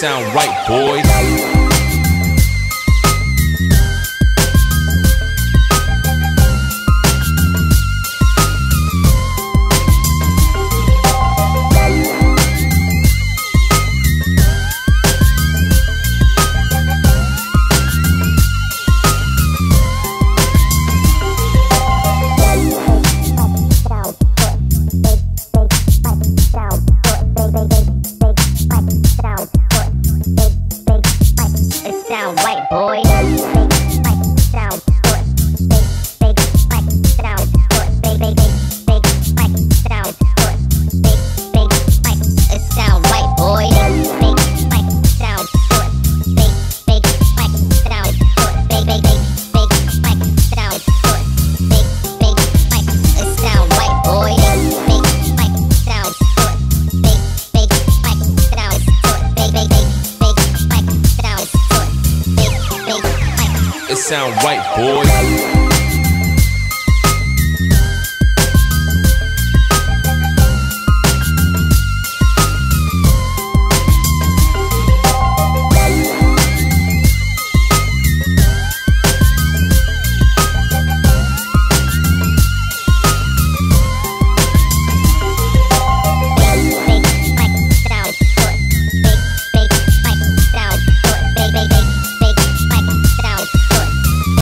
sound right, boys. sound right, boy.